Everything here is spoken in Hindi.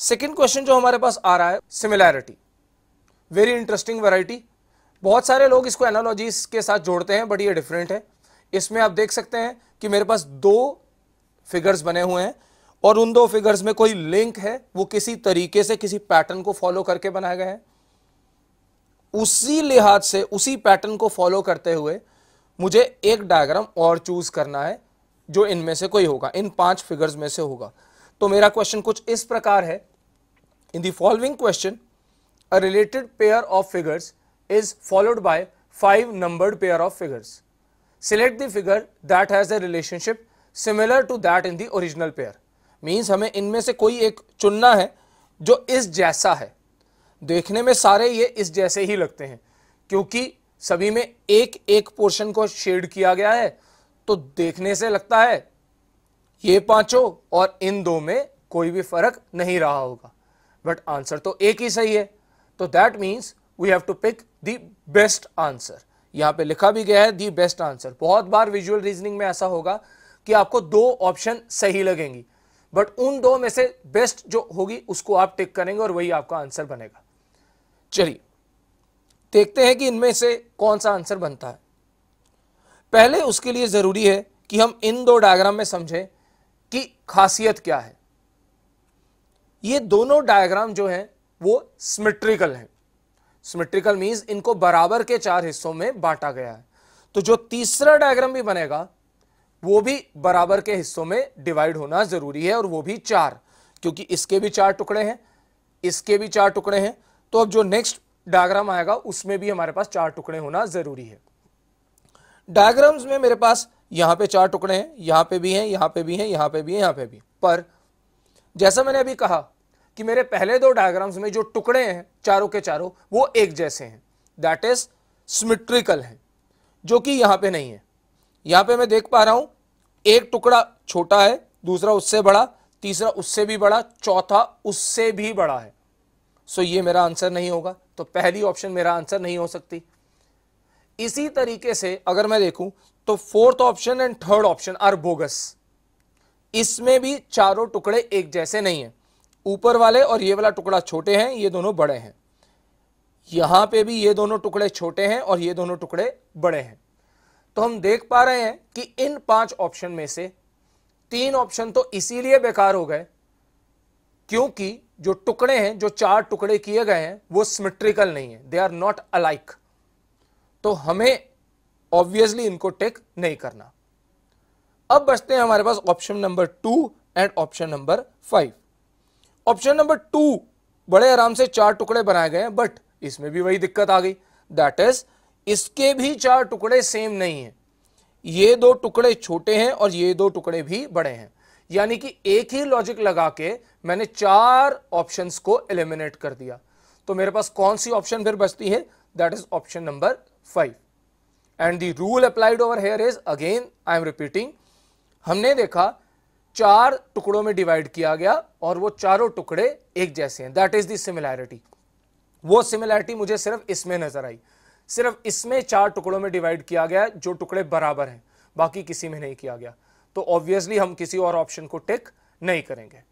सेकेंड क्वेश्चन जो हमारे पास आ रहा है सिमिलैरिटी वेरी इंटरेस्टिंग वेराइटी बहुत सारे लोग इसको एनालॉजीज के साथ जोड़ते हैं बट ये डिफरेंट है. इसमें आप देख सकते हैं कि मेरे पास दो फिगर्स बने हुए हैं, और उन दो फिगर्स में कोई लिंक है, वो किसी तरीके से किसी पैटर्न को फॉलो करके बनाए गए हैं. उसी लिहाज से, उसी पैटर्न को फॉलो करते हुए, मुझे एक डायग्राम और चूज़ करना है, जो इनमें से कोई होगा, इन पाँच फिगर्स में से होगा. तो मेरा क्वेश्चन कुछ इस प्रकार है in the following question a related pair of figures is followed by five numbered pair of figures select the figure that has a relationship similar to that in the original pair means हमें इनमें से कोई एक चुनना है जो इस जैसा है। देखने में सारे ये इस जैसे ही लगते हैं, क्योंकि सभी में एक एक पोर्शन को शेड किया गया है तो देखने से लगता है ये पाँचों और इन दो में कोई भी फ़र्क नहीं रहा होगा। बट आंसर तो एक ही सही है। तो that means we have to pick the best answer यहाँ पे लिखा भी गया है दी बेस्ट आंसर बहुत बार विजुअल रीजनिंग में ऐसा होगा कि आपको दो ऑप्शन सही लगेंगी। बट उन दो में से बेस्ट जो होगी, उसको आप टिक करेंगे और वही आपका आंसर बनेगा। चलिए, देखते हैं कि इनमें से कौन सा आंसर बनता है। पहले उसके लिए ज़रूरी है कि हम इन दो डायग्राम में समझें कि खासियत क्या है। ये दोनों डायग्राम जो हैं, वो सिमेट्रिकल हैं। सिमेट्रिकल मींस इनको बराबर के चार हिस्सों में बांटा गया है। तो जो तीसरा डायग्राम भी बनेगा, वो भी बराबर के हिस्सों में डिवाइड होना ज़रूरी है और वो भी चार, क्योंकि इसके भी चार टुकड़े हैं, इसके भी चार टुकड़े हैं। तो अब जो नेक्स्ट डायग्राम आएगा, उसमें भी हमारे पास चार टुकड़े होना ज़रूरी है। डायग्राम्स में मेरे पास यहाँ पे चार टुकड़े हैं, यहाँ पे भी हैं, यहाँ पे भी हैं, यहाँ पे भी हैं, यहाँ पे भी पर जैसा मैंने अभी कहा कि मेरे पहले दो डायग्राम्स में जो टुकड़े हैं, चारों के चारों, वो एक जैसे हैं। दैट इज़ सिमेट्रिकल है, जो कि यहाँ पे नहीं है। यहाँ पे मैं देख पा रहा हूँ, एक टुकड़ा छोटा है, दूसरा उससे बड़ा, तीसरा उससे भी बड़ा, चौथा उससे भी बड़ा है। सो ये मेरा आंसर नहीं होगा। तो पहली ऑप्शन मेरा आंसर नहीं हो सकती। इसी तरीके से अगर मैं देखूँ तो fourth option and third option are bogus इसमें भी चारों टुकड़े एक जैसे नहीं है। ऊपर वाले और ये वाला टुकड़ा छोटे हैं, ये दोनों बड़े हैं। यहाँ पे भी ये दोनों टुकड़े छोटे हैं और ये दोनों टुकड़े बड़े हैं। तो हम देख पा रहे हैं कि इन पाँच ऑप्शन में से तीन ऑप्शन तो इसीलिए बेकार हो गए क्योंकि जो टुकड़े हैं, जो चार टुकड़े किए गए हैं, वो सिमेट्रिकल नहीं है। दे आर नॉट अलाइक तो हमें ऑब्वियसली इनको टेक नहीं करना। अब बचते हैं हमारे पास option number two and option number five option number two बड़े आराम से चार टुकड़े बनाए गए हैं बट इसमें भी वही दिक्कत आ गई। दैट इज़ इसके भी चार टुकड़े सेम नहीं है। ये दो टुकड़े छोटे हैं और ये दो टुकड़े भी बड़े हैं। यानी कि एक ही लॉजिक लगा के मैंने चार ऑप्शंस को एलिमिनेट कर दिया। तो मेरे पास कौन सी ऑप्शन फिर बचती है? That is option number five and the rule applied over here is again I am repeating हमने देखा चार टुकड़ों में डिवाइड किया गया और वो चारों टुकड़े एक जैसे हैं। दैट इज़ द सिमिलैरिटी वो सिमिलैरिटी मुझे सिर्फ़ इसमें नज़र आई। सिर्फ़ इसमें चार टुकड़ों में डिवाइड किया गया जो टुकड़े बराबर हैं, बाकी किसी में नहीं किया गया। तो ऑब्वियसली हम किसी और ऑप्शन को टिक नहीं करेंगे।